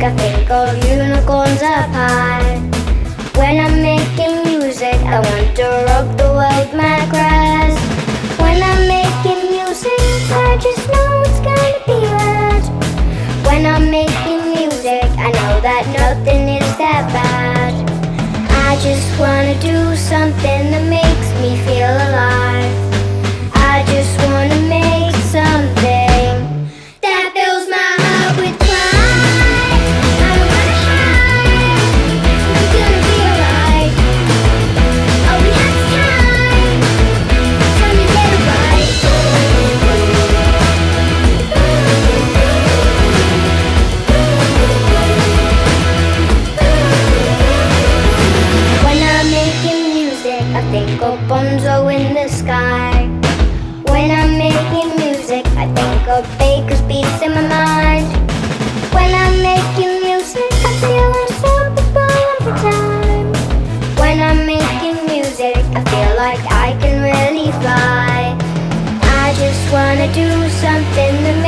I think of unicorns up high. When I'm making music, I want to rock the world, my cries. When I'm making music, I just know it's gonna be right. When I'm making music, I know that nothing is just wanna do something think Bonzo in the sky. When I'm making music, I think of Baker's beats in my mind. When I'm making music, I feel unstoppable every time. When I'm making music, I feel like I can really fly. I just wanna do something that